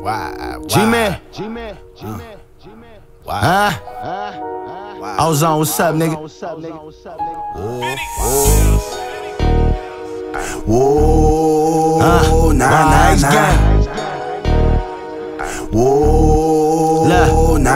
Why? G-Man. G-Man. G-Man. G-Man. Why? Huh? Ozone, what's up, nigga? Whoa, Uh, nah, Wild nah, Ice nah. Gang. Whoa, Look.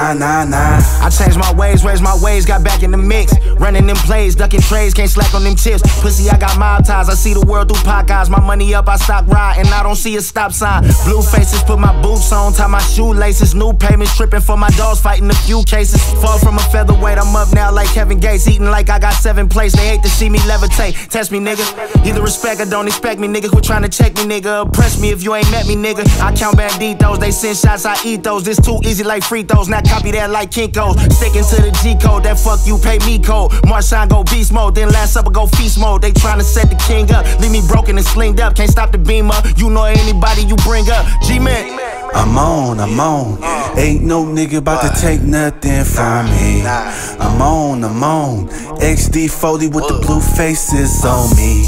Nah, nah, nah. I changed my ways, raised my ways, got back in the mix. Running them plays, ducking trades, can't slack on them tips. Pussy, I got mild ties, I see the world through guys. My money up, I stock riding, I don't see a stop sign. Blue faces, put my boots on, tie my shoelaces. New payments, tripping for my dogs, fighting a few cases. Fall from a featherweight, I'm up now like Kevin Gates, eating like I got seven plates. They hate to see me levitate. Test me, nigga. Either respect or don't expect me, nigga. Quit trying to check me, nigga. Oppress me if you ain't met me, nigga. I count banditos, they send shots, I eat those. This too easy like free throws, not copy that like Kinko's. Sticking to the G code, that fuck you pay me code. Marshawn go beast mode, then last supper go feast mode. They tryna set the king up, leave me broken and slinged up. Can't stop the beam up. You know anybody you bring up. G man. I'm on, I'm on. Ain't no nigga about to take nothing from me. I'm on, I'm on. XD 40 with the blue faces on me.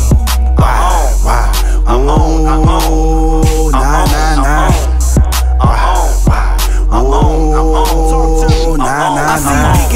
Wow, wow. I'm on, I'm on.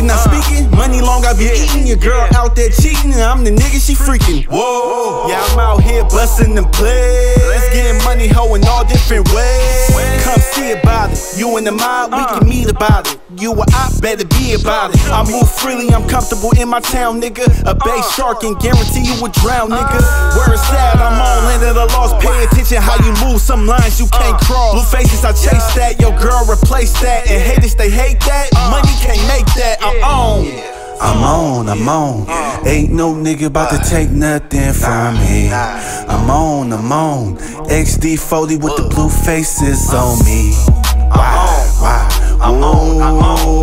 Nah. speaking. Money long, I be eating. Your girl out there cheating, and I'm the nigga she freaking. Whoa, yeah, I'm out here busting them plays. Getting money, hoe in all different ways. Come see about it. You in the mob, we uh. can meet about it. You a op, better be about it. I move freely, I'm comfortable in my town, nigga. A bait shark and guarantee you would drown, nigga. Where it's at, I'm on land of the lost. Pay attention how you move, some lines you can't cross. Blue faces, I chase that. Your girl replace that. And haters, they hate that. Money can't make that. I'm on. I'm on, I'm on. Ain't no nigga about to take nothing from me. I'm on, I'm on. XD 40 with the blue faces on me. Wow, wow. I'm on, I'm on.